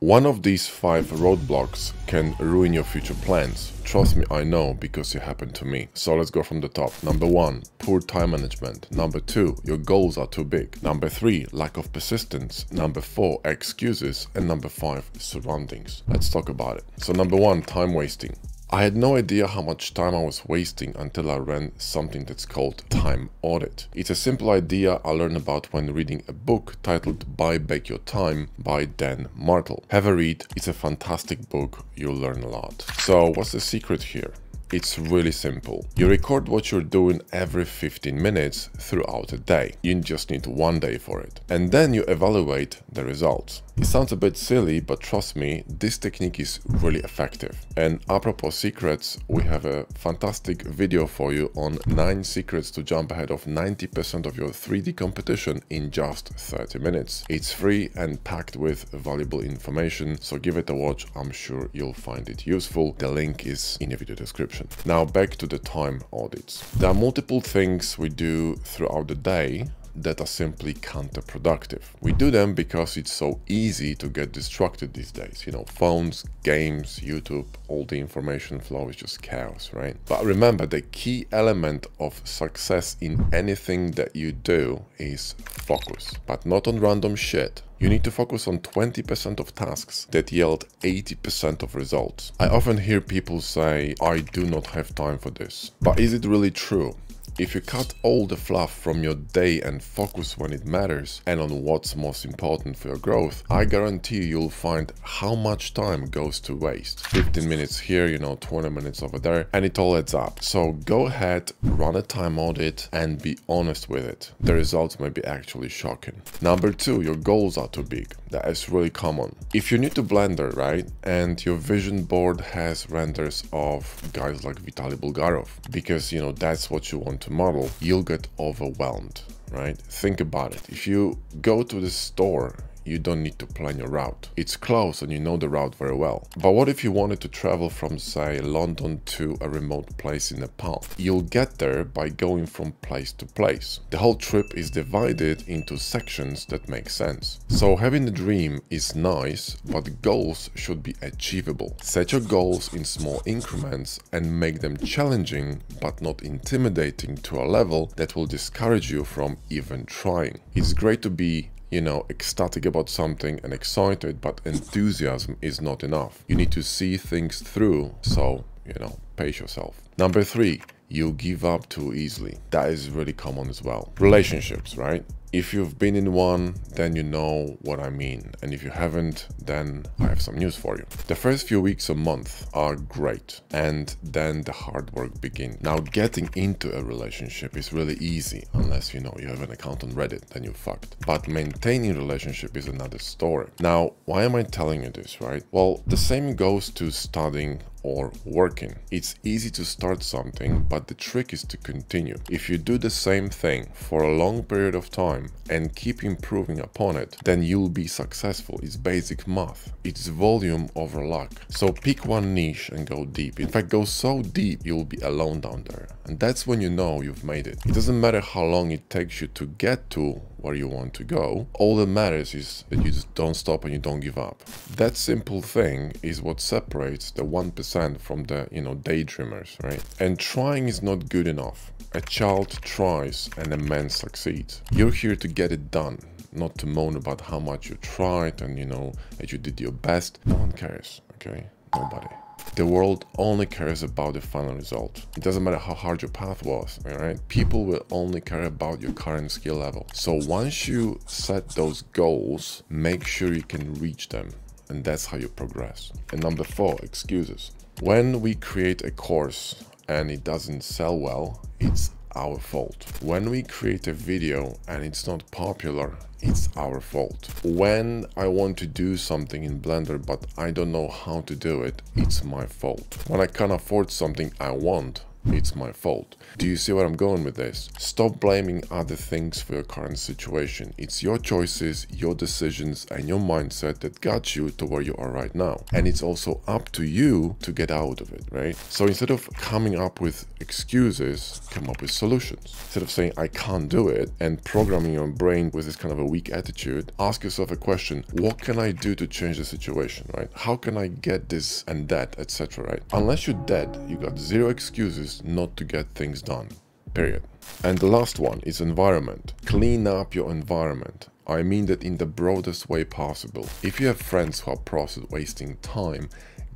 One of these five roadblocks can ruin your future plans. Trust me, I know because it happened to me. So let's go from the top. Number one, poor time management. Number two, your goals are too big. Number three, lack of persistence. Number four, excuses. And number five, surroundings. Let's talk about it. So number one, time wasting. I had no idea how much time I was wasting until I ran something that's called Time Audit. It's a simple idea I learned about when reading a book titled Buy Back Your Time by Dan Martell. Have a read, it's a fantastic book, you'll learn a lot. So what's the secret here? It's really simple. You record what you're doing every 15 minutes throughout a day. You just need one day for it. And then you evaluate the results. It sounds a bit silly, but trust me, this technique is really effective. And apropos secrets, we have a fantastic video for you on 9 secrets to jump ahead of 90% of your 3D competition in just 30 minutes. It's free and packed with valuable information, so give it a watch, I'm sure you'll find it useful. The link is in the video description. Now back to the time audits. There are multiple things we do throughout the day that are simply counterproductive. We do them because it's so easy to get distracted these days. You know, phones, games, YouTube, all the information flow is just chaos, right? But remember, the key element of success in anything that you do is focus, but not on random shit. You need to focus on 20% of tasks that yield 80% of results. I often hear people say, I do not have time for this. But is it really true? If you cut all the fluff from your day and focus when it matters and on what's most important for your growth, I guarantee you'll find how much time goes to waste. 15 minutes here, you know, 20 minutes over there, and it all adds up. So go ahead, run a time audit and be honest with it. The results may be actually shocking. Number two, your goals are too big. That is really common. If you're new to Blender, right, and your vision board has renders of guys like Vitaly Bulgarov, because, you know, that's what you want to model, you'll get overwhelmed, right? Think about it. If you go to the store you don't need to plan your route. It's close and you know the route very well. But what if you wanted to travel from say London to a remote place in Nepal? You'll get there by going from place to place. The whole trip is divided into sections that make sense. So having a dream is nice, but goals should be achievable. Set your goals in small increments and make them challenging but not intimidating to a level that will discourage you from even trying. It's great to be you know, ecstatic about something and excited, but enthusiasm is not enough. You need to see things through, so, you know, pace yourself. Number three, you give up too easily. That is really common as well. Relationships, right? If you've been in one, then you know what I mean. And if you haven't, then I have some news for you. The first few weeks or month are great. And then the hard work begins. Now, getting into a relationship is really easy. Unless, you know, you have an account on Reddit, then you're fucked. But maintaining relationship is another story. Now, why am I telling you this, right? Well, the same goes to studying or working. It's easy to start something, but the trick is to continue. If you do the same thing for a long period of time and keep improving upon it, then you'll be successful. It's basic math. It's volume over luck. So pick one niche and go deep. In fact, go so deep you'll be alone down there. And that's when you know you've made it. It doesn't matter how long it takes you to get to where you want to go. All that matters is that you just don't stop and you don't give up. That simple thing is what separates the 1% from the, you know, daydreamers, right? And trying is not good enough. A child tries and a man succeeds. You're here to get it done not to moan about how much you tried and you know that you did your best. No one cares, okay? Nobody. The world only cares about the final result. It doesn't matter how hard your path was, alright? People will only care about your current skill level. So once you set those goals, make sure you can reach them. And that's how you progress. And number four, excuses. When we create a course and it doesn't sell well, it's our fault. When we create a video and it's not popular, it's our fault. When I want to do something in Blender but I don't know how to do it, it's my fault. When I can't afford something I want, it's my fault. Do you see where I'm going with this? Stop blaming other things for your current situation. It's your choices, your decisions, and your mindset that got you to where you are right now. And it's also up to you to get out of it, right? So instead of coming up with excuses, come up with solutions. Instead of saying, I can't do it, and programming your brain with this kind of a weak attitude, ask yourself a question What can I do to change the situation, right? How can I get this and that, etc., right? Unless you're dead, you got zero excuses not to get things done. Period. And the last one is environment. Clean up your environment. I mean that in the broadest way possible. If you have friends who are process wasting time,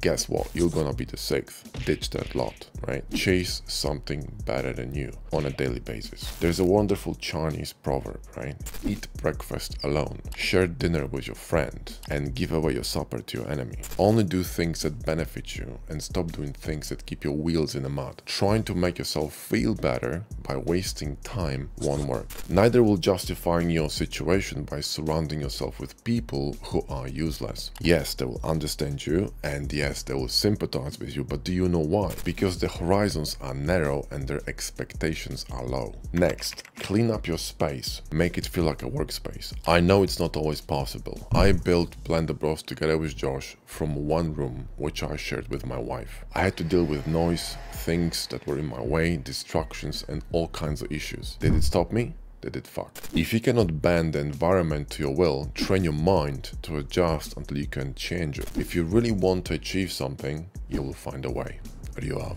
guess what? You're gonna be the sixth. Ditch that lot, right? Chase something better than you on a daily basis. There's a wonderful Chinese proverb, right? Eat breakfast alone, share dinner with your friend, and give away your supper to your enemy. Only do things that benefit you and stop doing things that keep your wheels in the mud. Trying to make yourself feel better by wasting time won't work. Neither will justifying your situation by surrounding yourself with people who are useless. Yes, they will understand you and yes, yes, they will sympathize with you, but do you know why? Because the horizons are narrow and their expectations are low. Next, clean up your space. Make it feel like a workspace. I know it's not always possible. I built Blender Bros together with Josh from one room, which I shared with my wife. I had to deal with noise, things that were in my way, distractions, and all kinds of issues. Did it stop me? If you cannot bend the environment to your will, train your mind to adjust until you can change it. If you really want to achieve something, you will find a way. Are you out?